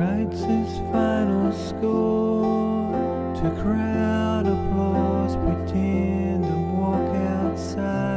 writes his final score to crowd applause, pretend and walk outside.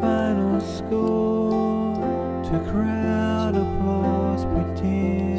Final score to crowd applause pretend.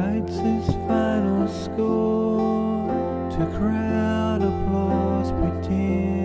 writes his final score to crowd applause pretend.